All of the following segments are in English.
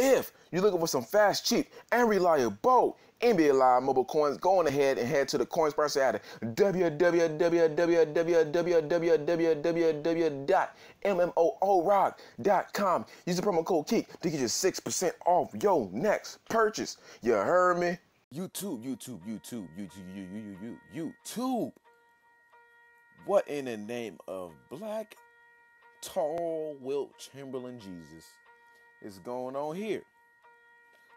If you're looking for some fast, cheap, and reliable NBA Live mobile coins, go on ahead and head to the coin sponsor at www.mmorog.com. Use the promo code KEEK to get you 6% off your next purchase. You heard me? YouTube, YouTube, YouTube, YouTube, YouTube, YouTube, YouTube. What in the name of black, tall Wilt Chamberlain Jesus is going on here?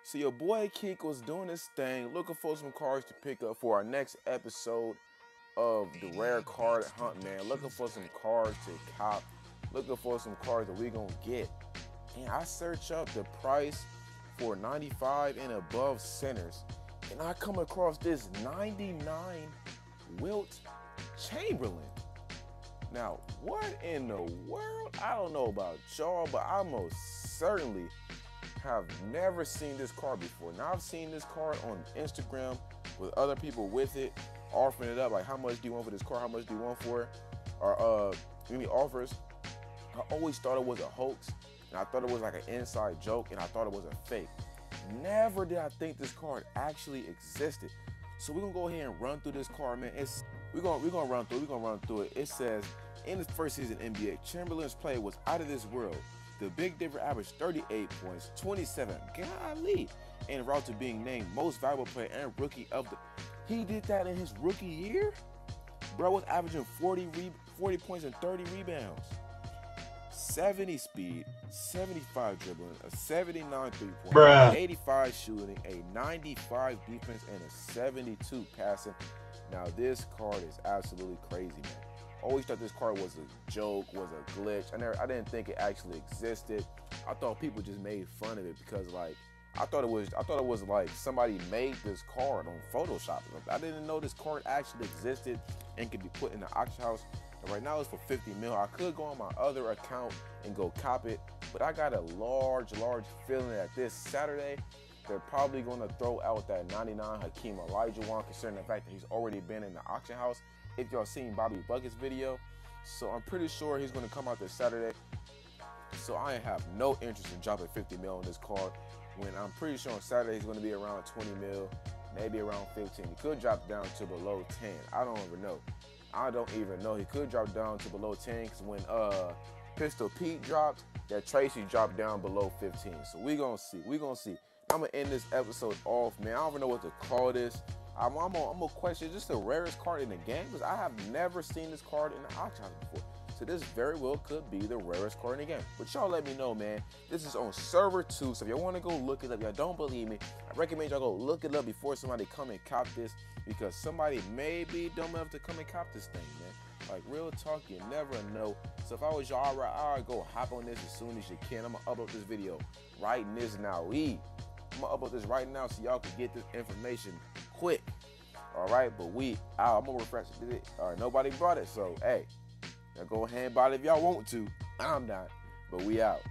So your boy Keek was doing this thing, looking for some cards to pick up for our next episode of the rare card hunt, man. Looking for some cards to cop, looking for some cards that we gonna get. And I search up the price for 95 and above centers, and I come across this 99 Wilt Chamberlain. Now, what in the world? I don't know about y'all, but I most certainly have never seen this car before. Now I've seen this car on Instagram with other people with it, offering it up like how much do you want for this car? How much do you want for it? Or uh any offers. I always thought it was a hoax and I thought it was like an inside joke and I thought it was a fake. Never did I think this card actually existed. So we're gonna go ahead and run through this car, man. It's we're gonna we're gonna run through. We're gonna run through it. It says in his first season NBA, Chamberlain's play was out of this world. The Big Dipper averaged 38 points, 27, golly, en route to being named most valuable player and rookie of the. He did that in his rookie year? Bro was averaging 40, re- 40 points and 30 rebounds. 70 speed, 75 dribbling, a 79 three point, 85 shooting, a 95 defense, and a 72 passing. Now, this card is absolutely crazy, man always thought this card was a joke, was a glitch. I never, I didn't think it actually existed. I thought people just made fun of it because like I thought it was, I thought it was like somebody made this card on Photoshop. I didn't know this card actually existed and could be put in the auction house. And right now it's for 50 mil. I could go on my other account and go cop it, but I got a large, large feeling that this Saturday they're probably going to throw out that 99 Hakeem Olajuwon, considering the fact that he's already been in the auction house if y'all seen Bobby Bucket's video. So I'm pretty sure he's going to come out this Saturday. So I have no interest in dropping 50 mil on this card when I'm pretty sure on Saturday he's going to be around 20 mil, maybe around 15. He could drop down to below 10. I don't even know. I don't even know. He could drop down to below 10 because when uh Pistol Pete dropped, that Tracy dropped down below 15. So we gonna see. We gonna see. I'm gonna end this episode off, man. I don't even know what to call this. I'm, gonna, I'm question just the rarest card in the game because I have never seen this card in the auction before. So this very well could be the rarest card in the game. But y'all let me know, man. This is on server two. So if y'all want to go look it up, y'all don't believe me, I recommend y'all go look it up before somebody come and cop this because somebody may be dumb enough to come and cop this thing, man. Like real talk, you never know. So if I was y'all, right, I'd go hop on this as soon as you can. I'm gonna upload this video right in this now. We, I'm gonna upload this right now so y'all can get this information quick. All right, but we, I'm gonna refresh it. All right, nobody brought it, so hey, now go ahead and buy it if y'all want to. I'm not, but we out.